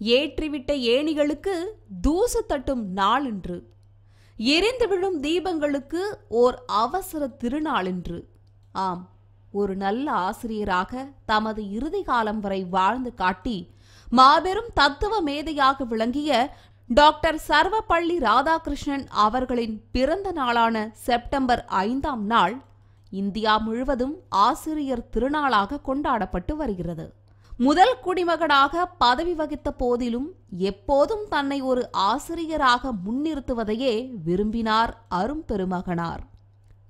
ஏற்றிவிட்ட ஏணிகளுக்கு தூசு தட்டும் நாளின்று. எரிந்து விழும் தீபங்களுக்கு ஓர் அவசர திருநாளென்று. ஆம் ஒரு நல்ல ஆசிரியராக தமது இறுதி காலம் வரை வாழ்ந்து காட்டி மாபெரும் தத்துவ மேதையாக விளங்கிய டாக்டர் சர்வப்பள்ளி ராதாகிருஷ்ணன் அவர்களின் பிறந்த நாளான செப்டம்பர் ஐந்தாம் நாள் இந்தியா முழுவதும் ஆசிரியர் திருநாளாக கொண்டாடப்பட்டு வருகிறது. முதல் குடிமகனாக பதவி வகித்த போதிலும் எப்போதும் தன்னை ஒரு ஆசிரியராக முன்னிறுத்துவதையே விரும்பினார் அரும்பெருமகனார்.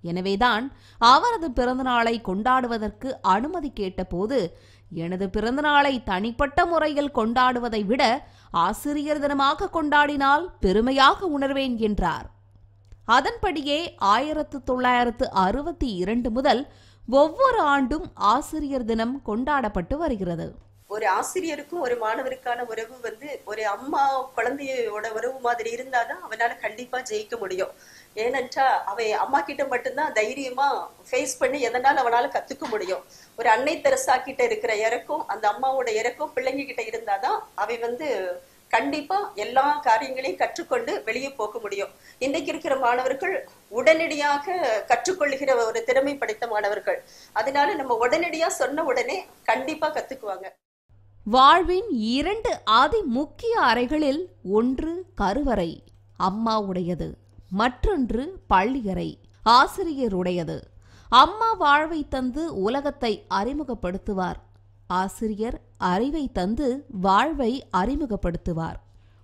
எனவேதான் அவரது பிறந்தநாளை கொண்டாடுவதற்கு அனுமதி கேட்டபோது எனது பிறந்தநாளை தனிப்பட்ட முறையில் கொண்டாடுவதை விட ஆசிரியர் தினமாக கொண்டாடினால் பெருமையாக உணர்வேன் என்றார். அதன்படியே ஆயிரத்து தொள்ளாயிரத்து அறுபத்தி இரண்டு முதல் ஒவ்வொரு ஆண்டும் ஆசிரியர் தினம் கொண்டாடப்பட்டு வருகிறது. ஒரு ஆசிரியருக்கும் ஒரு மாணவருக்கான உறவு வந்து ஒரு அம்மா குழந்தையோட உறவு மாதிரி இருந்தாதான் அவனால கண்டிப்பா ஜெயிக்க முடியும். ஏனென்றா அவன் அம்மா கிட்ட மட்டும்தான் தைரியமா ஃபேஸ் பண்ணி எதனால அவனால கத்துக்க முடியும். ஒரு அன்னை தெரசா கிட்ட இருக்கிற இறக்கும் அந்த அம்மாவோட இறக்கும் பிள்ளைங்க கிட்ட இருந்தாதான் அவன் வந்து கண்டிப்பா எல்லா காரியங்களையும் கற்றுக்கொண்டு வெளியே போக முடியும். இன்னைக்கு இருக்கிற மாணவர்கள் உடனடியாக கற்றுக்கொள்கிற ஒரு திறமை படைத்த மாணவர்கள். அதனால நம்ம உடனடியா சொன்ன உடனே கண்டிப்பா கத்துக்குவாங்க. வாழ்வின் இரண்டு ஆதி முக்கிய அறைகளில் ஒன்று கருவறை அம்மாவுடையது. மற்றொன்று பள்ளியறை ஆசிரியருடையது. அம்மா வாழ்வை தந்து உலகத்தை அறிமுகப்படுத்துவார். ஆசிரியர் அறிவை தந்து வாழ்வை அறிமுகப்படுத்துவார்.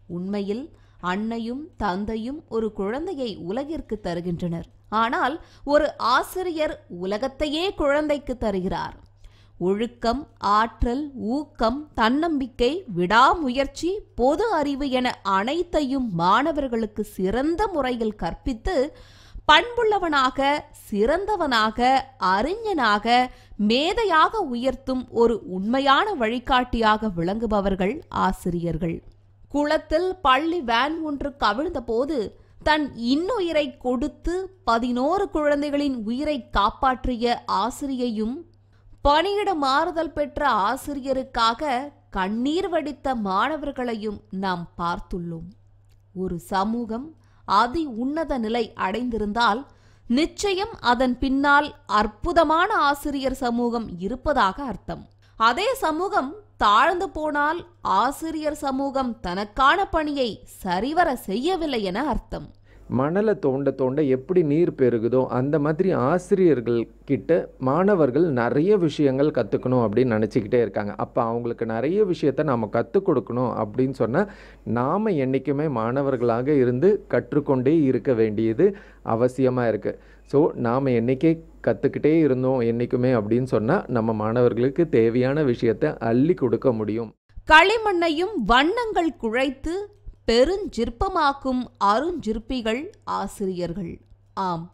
உண்மையில் அன்னையும் தந்தையும் ஒரு குழந்தையை உலகிற்கு தருகின்றனர். ஆனால் ஒரு ஆசிரியர் உலகத்தையே குழந்தைக்கு தருகிறார். ஒழுக்கம் ஆற்றல் ஊக்கம் தன்னம்பிக்கை விடாமுயற்சி பொது அறிவு என அனைத்தையும் மாணவர்களுக்கு சிறந்த முறையில் கற்பித்து பண்புள்ளவனாக சிறந்தவனாக அறிஞனாக மேதையாக உயர்த்தும் ஒரு உண்மையான வழிகாட்டியாக விளங்குபவர்கள் ஆசிரியர்கள். குளத்தில் பள்ளி வேன் ஒன்று கவிழ்ந்தபோது தன் இன்னுயிரை கொடுத்து பதினோரு குழந்தைகளின் உயிரை காப்பாற்றிய ஆசிரியையும் பணியிட மாறுதல் பெற்ற ஆசிரியருக்காக கண்ணீர் வடித்த மாணவர்களையும் நாம் பார்த்துள்ளோம். ஒரு சமூகம் அதி உன்னத நிலை அடைந்திருந்தால் நிச்சயம் அதன் பின்னால் அற்புதமான ஆசிரியர் சமூகம் இருப்பதாக அர்த்தம். அதே சமூகம் தாழ்ந்து போனால் ஆசிரியர் சமூகம் தனக்கான பணியை சரிவர செய்யவில்லை என அர்த்தம். மணலை தோண்ட தோண்ட எப்படி நீர் பெருகுதோ அந்த மாதிரி ஆசிரியர்கள் கிட்ட மாணவர்கள் நிறைய விஷயங்கள் கற்றுக்கணும் அப்படின்னு நினச்சிக்கிட்டே இருக்காங்க. அப்போ அவங்களுக்கு நிறைய விஷயத்த நாம் கற்றுக் கொடுக்கணும் அப்படின்னு சொன்னால் நாம் என்றைக்குமே மாணவர்களாக இருந்து கற்றுக்கொண்டே இருக்க வேண்டியது அவசியமாக இருக்குது ஸோ நாம் என்றைக்கே கற்றுக்கிட்டே இருந்தோம் என்றைக்குமே அப்படின்னு சொன்னால் நம்ம மாணவர்களுக்கு தேவையான விஷயத்தை அள்ளி கொடுக்க முடியும். களிமண்ணையும் வண்ணங்கள் குழைத்து பெருஞ்சிற்பமாக்கும் அருஞ்சிற்பிகள் ஆசிரியர்கள். ஆம்.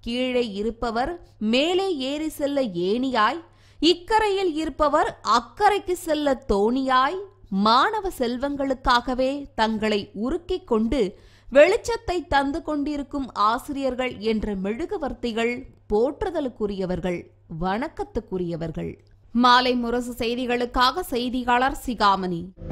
கீழே இருப்பவர் மேலே ஏறி செல்ல ஏணியாய் இக்கரையில் இருப்பவர் அக்கறைக்கு செல்ல தோணியாய் மாணவ செல்வங்களுக்காகவே தங்களை உருக்கிக் கொண்டு வெளிச்சத்தை தந்து கொண்டிருக்கும் ஆசிரியர்கள் என்ற மெழுகுவர்த்திகள் போற்றுதலுக்குரியவர்கள் வணக்கத்துக்குரியவர்கள். மாலை முரசு செய்திகளுக்காக செய்தியாளர் சிகாமணி.